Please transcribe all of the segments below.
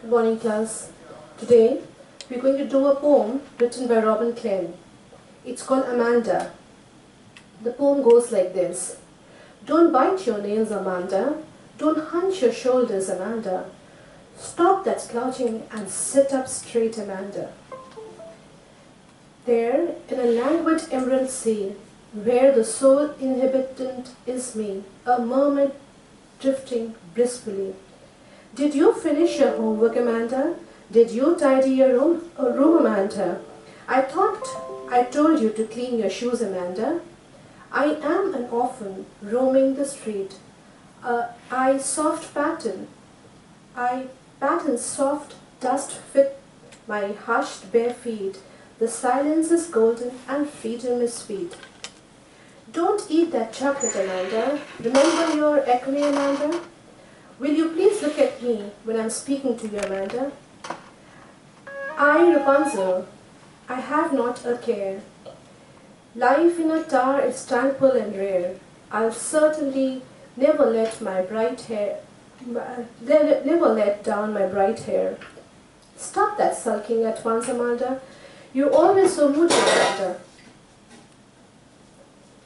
Good morning, class. Today, we're going to do a poem written by Robin Klein. It's called Amanda. The poem goes like this. Don't bite your nails, Amanda. Don't hunch your shoulders, Amanda. Stop that slouching and sit up straight, Amanda. There, in a languid emerald sea, where the sole inhabitant is me, a mermaid drifting blissfully. Did you finish your homework, Amanda? Did you tidy your room, uh, room, Amanda? I thought I told you to clean your shoes, Amanda. I am an orphan roaming the street. Uh, I soft pattern. I pattern soft dust fit my hushed bare feet. The silence is golden and freedom is sweet. Don't eat that chocolate, Amanda. Remember your acne, Amanda? Will you please look at me when I'm speaking to you, Amanda? I, Rapunzel, I have not a care. Life in a tower is tranquil and rare. I'll certainly never let my bright hair, never let down my bright hair. Stop that sulking at once, Amanda. You're always so moody, Amanda.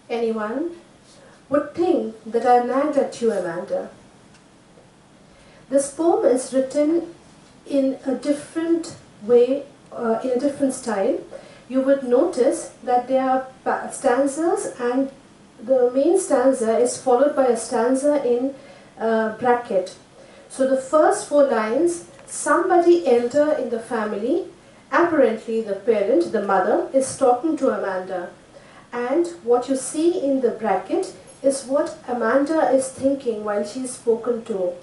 Anyone would think that I nagged at you, Amanda. This poem is written in a different way, uh, in a different style. You would notice that there are stanzas and the main stanza is followed by a stanza in uh, bracket. So the first four lines, somebody elder in the family, apparently the parent, the mother, is talking to Amanda. And what you see in the bracket is what Amanda is thinking while she is spoken to.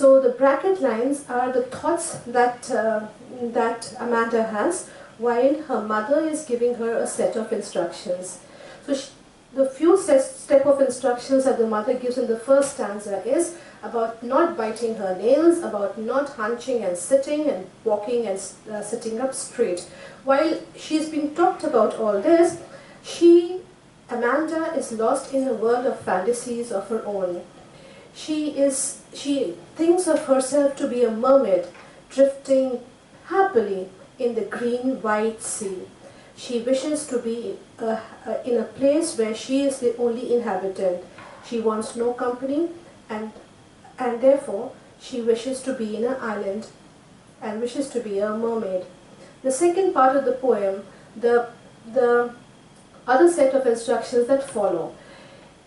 So the bracket lines are the thoughts that, uh, that Amanda has while her mother is giving her a set of instructions. So she, the few step of instructions that the mother gives in the first stanza is about not biting her nails, about not hunching and sitting and walking and uh, sitting up straight. While she's being talked about all this, she, Amanda, is lost in a world of fantasies of her own. She is, she thinks of herself to be a mermaid drifting happily in the green white sea. She wishes to be uh, uh, in a place where she is the only inhabitant. She wants no company and, and therefore she wishes to be in an island and wishes to be a mermaid. The second part of the poem, the, the other set of instructions that follow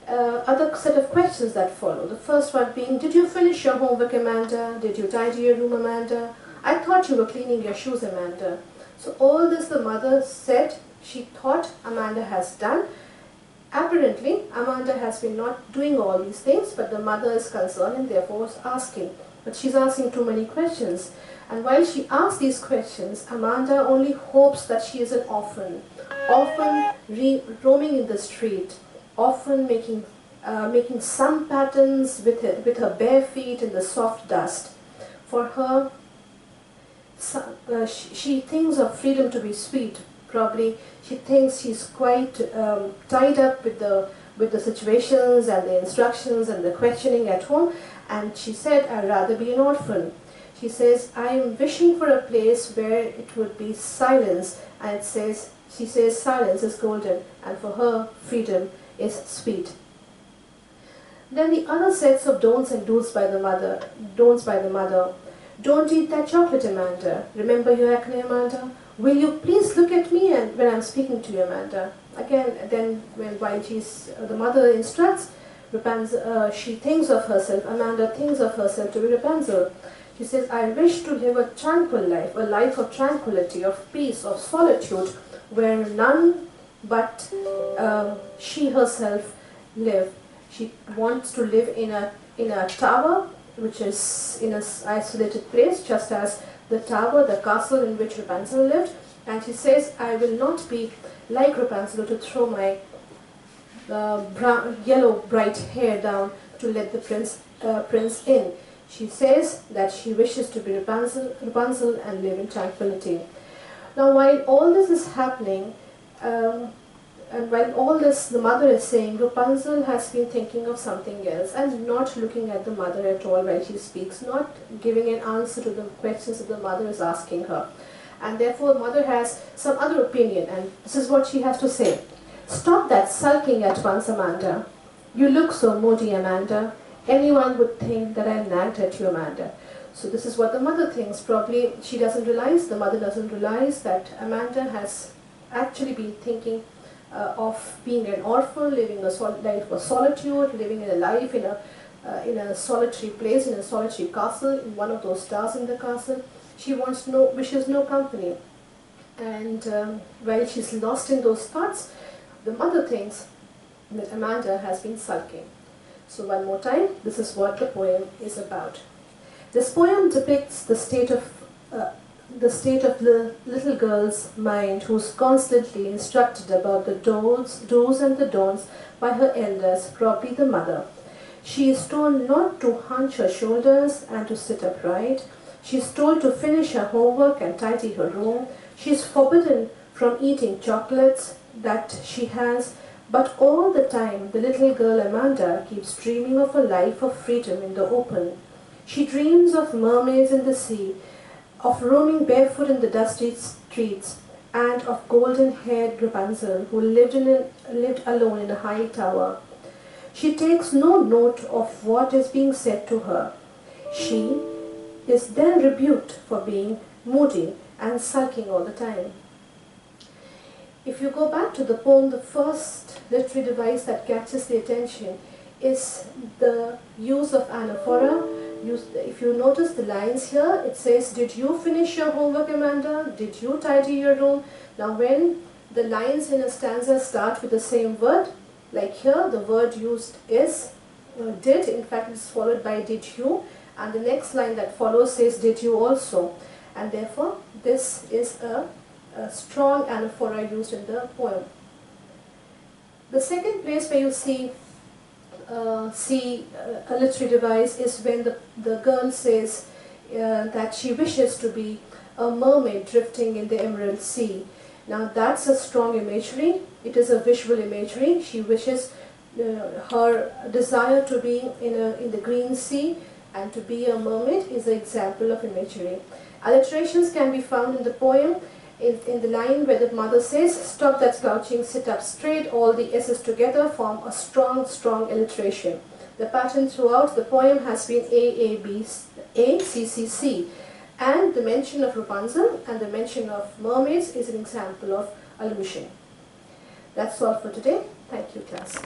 uh, other set of questions that follow. The first one being, did you finish your homework, Amanda? Did you tidy your room, Amanda? I thought you were cleaning your shoes, Amanda. So all this the mother said she thought Amanda has done. Apparently, Amanda has been not doing all these things, but the mother is concerned and therefore is asking. But she's asking too many questions. And while she asks these questions, Amanda only hopes that she is an orphan, orphan roaming in the street, often making, uh, making some patterns with her, with her bare feet in the soft dust. For her, uh, she, she, thinks of freedom to be sweet. Probably she thinks she's quite um, tied up with the, with the situations and the instructions and the questioning at home. And she said, I'd rather be an orphan. She says, I'm wishing for a place where it would be silence. And it says, she says, silence is golden. And for her, freedom is sweet. Then the other sets of don'ts and do's by the mother, don'ts by the mother. Don't eat that chocolate, Amanda. Remember your acne, Amanda? Will you please look at me and when I'm speaking to you, Amanda? Again, then when while she's uh, the mother instructs, Rapunzel, uh, she thinks of herself. Amanda thinks of herself to be Rapunzel. She says, "I wish to live a tranquil life, a life of tranquility, of peace, of solitude, where none but um, she herself live. She wants to live in a in a tower, which is in an isolated place, just as the tower, the castle in which Rapunzel lived. And she says, I will not be like Rapunzel to throw my uh, brown, yellow bright hair down to let the prince uh, prince in. She says that she wishes to be Rapunzel, Rapunzel and live in tranquility. Now, while all this is happening, um, And while all this, the mother is saying, Rapunzel has been thinking of something else and not looking at the mother at all while she speaks, not giving an answer to the questions that the mother is asking her. And therefore, mother has some other opinion, and this is what she has to say. Stop that sulking at once, Amanda. You look so moody, Amanda. Anyone would think that I nagged at you, Amanda. So this is what the mother thinks. Probably she doesn't realize, the mother doesn't realize that Amanda has actually been thinking uh, of being an orphan, living a sol life of solitude, living in a life in a, uh, in a solitary place, in a solitary castle, in one of those stars in the castle. She wants no, wishes no company. And um, while she's lost in those thoughts, the mother thinks that Amanda has been sulking. So one more time, this is what the poem is about. This poem depicts the state of uh, the state of the little girl's mind who's constantly instructed about the do's, do's and the don'ts by her elders, probably the mother. She is told not to hunch her shoulders and to sit upright. She is told to finish her homework and tidy her room. She is forbidden from eating chocolates that she has, but all the time the little girl Amanda keeps dreaming of a life of freedom in the open. She dreams of mermaids in the sea, of roaming barefoot in the dusty streets, and of golden-haired Rapunzel who lived, in a, lived alone in a high tower. She takes no note of what is being said to her. She is then rebuked for being moody and sulking all the time. If you go back to the poem, the first literary device that catches the attention is the use of anaphora, you, if you notice the lines here, it says, did you finish your homework, Amanda? Did you tidy your room? Now when the lines in a stanza start with the same word, like here, the word used is, uh, did, in fact it's followed by did you, and the next line that follows says did you also. And therefore, this is a, a strong anaphora used in the poem. The second place where you see uh, see uh, a literary device is when the, the girl says uh, that she wishes to be a mermaid drifting in the emerald sea. Now that's a strong imagery. It is a visual imagery. She wishes uh, her desire to be in, a, in the green sea and to be a mermaid is an example of imagery. Alliterations can be found in the poem in, the line where the mother says, stop that slouching, sit up straight, all the S's together form a strong, strong alliteration. The pattern throughout the poem has been A, A, B, A, C, C, C. And the mention of Rapunzel and the mention of mermaids is an example of allusion. That's all for today. Thank you, class.